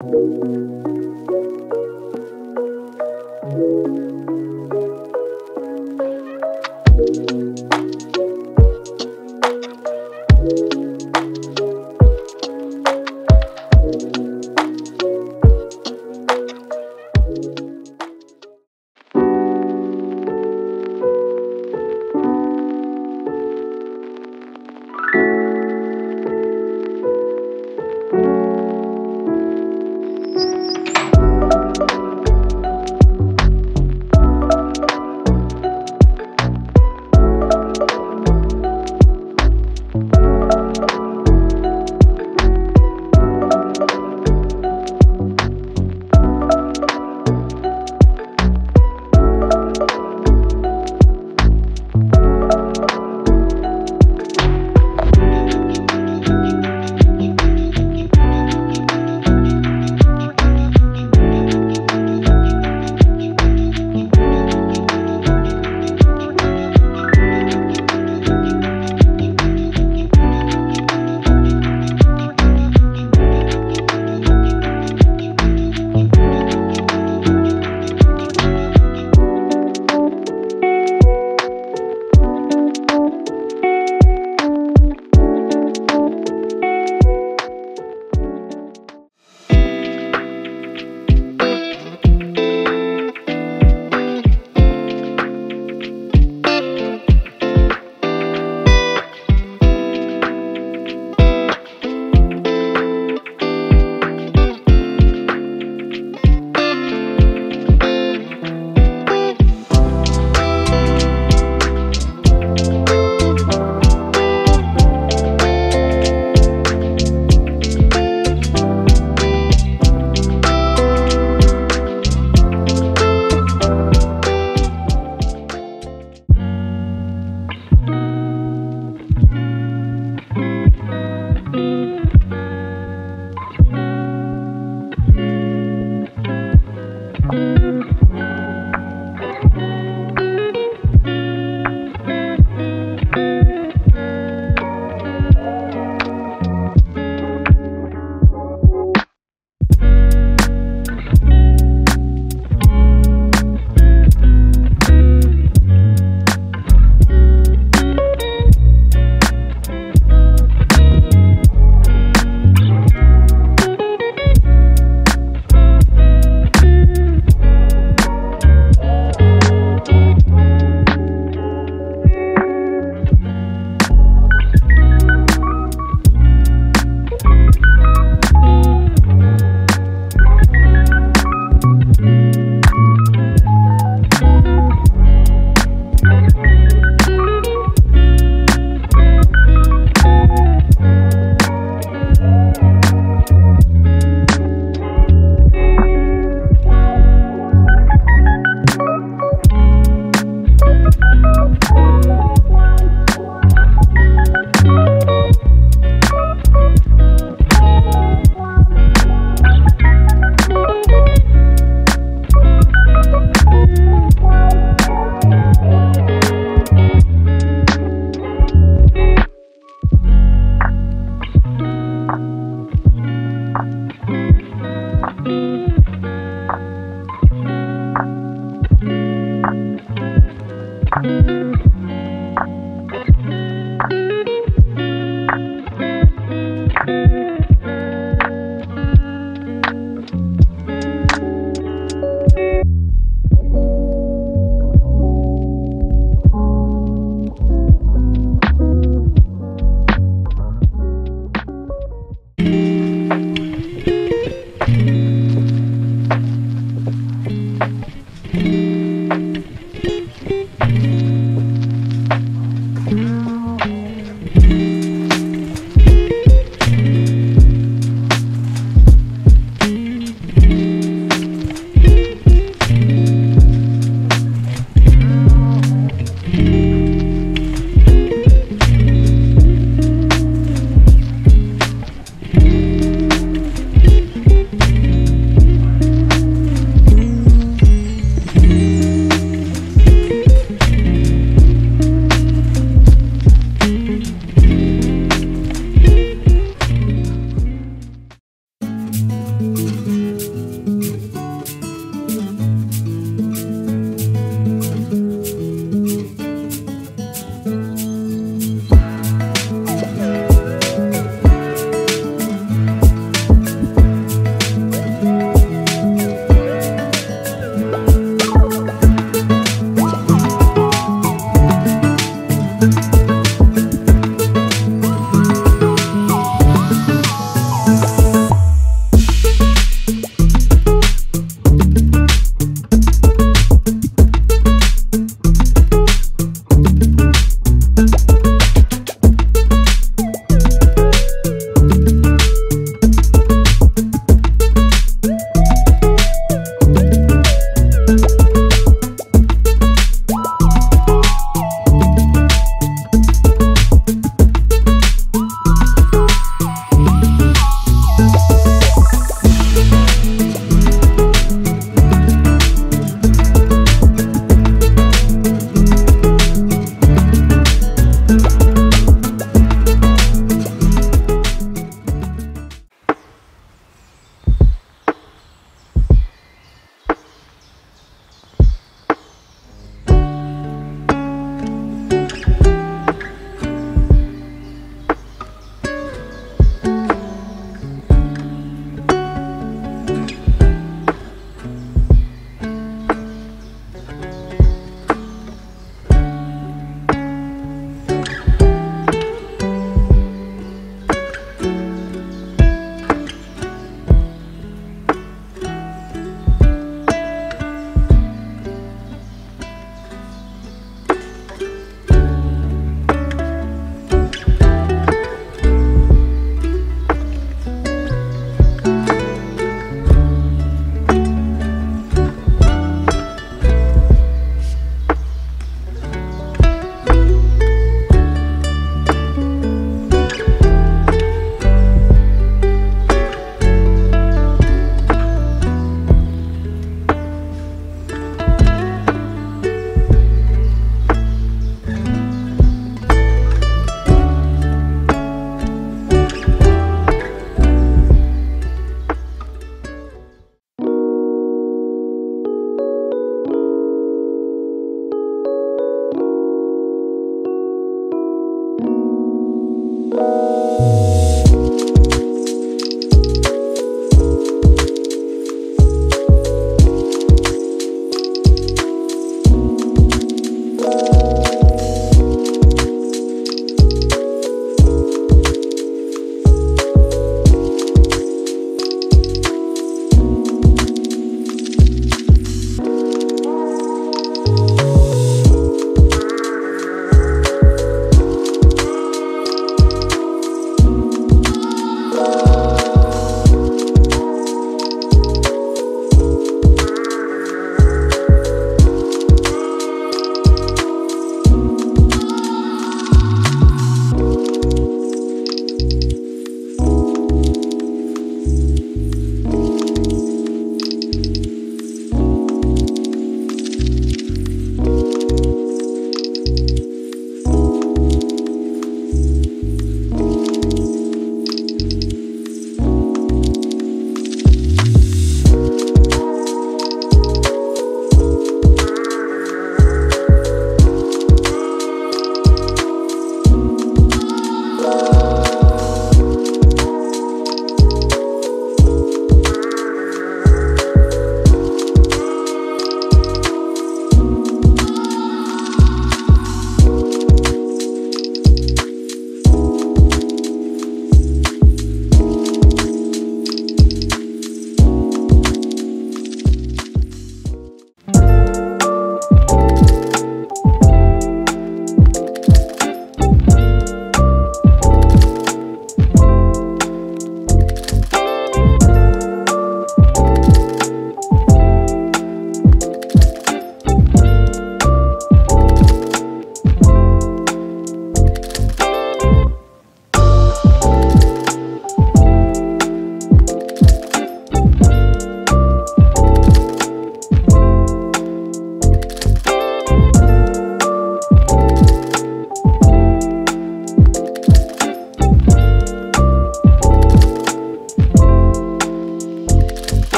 Thank you.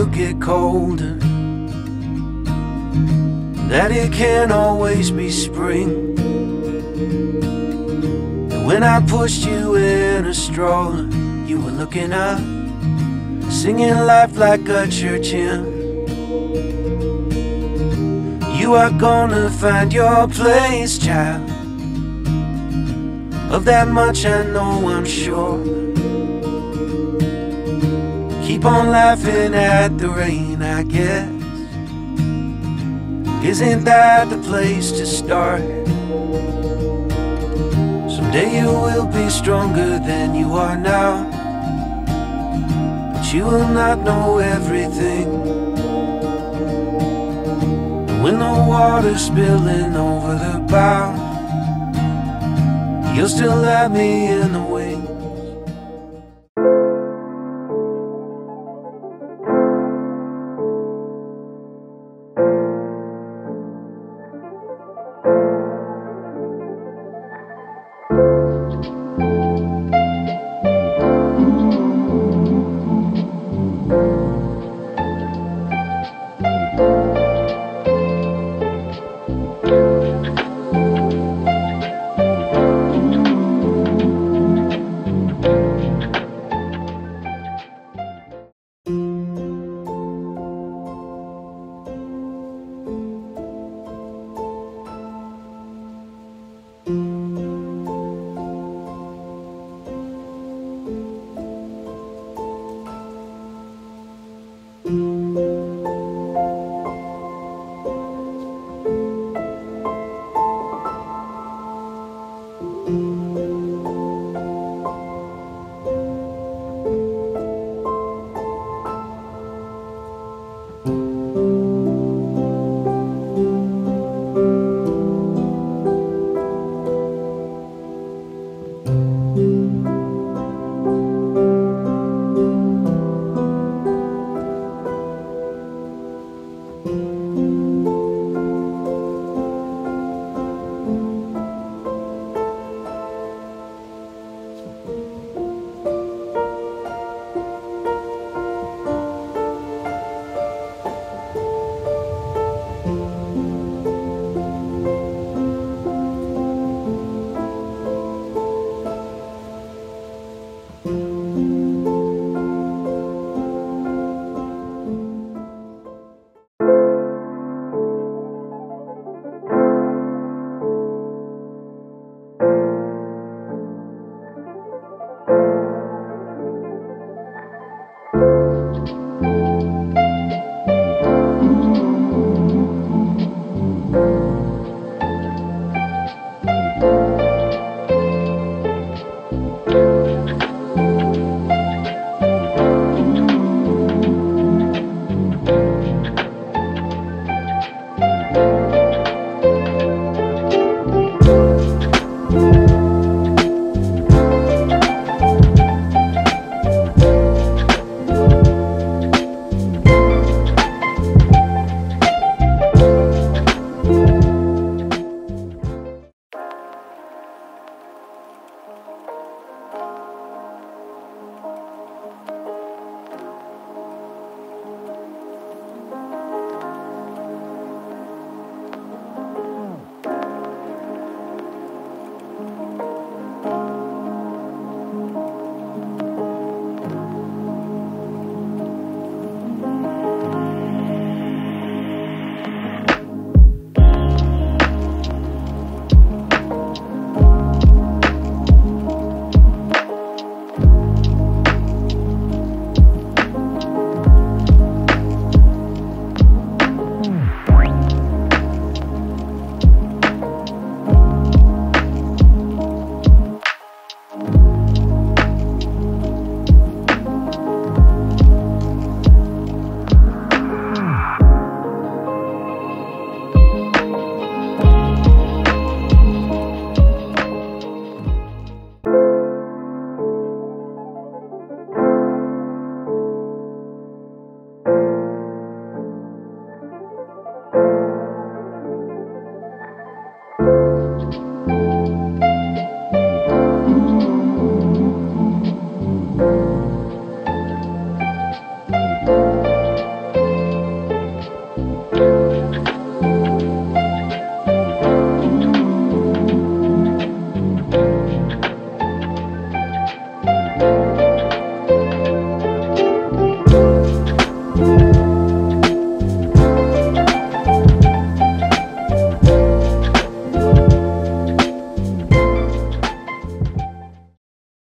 Will get colder, that it can't always be spring. And when I pushed you in a stroller, you were looking up, singing life like a church hymn. You are gonna find your place, child. Of that much I know, I'm sure. Keep on laughing at the rain, I guess. Isn't that the place to start? Someday you will be stronger than you are now. But you will not know everything. When the water's spilling over the bow, you'll still have me in the wings.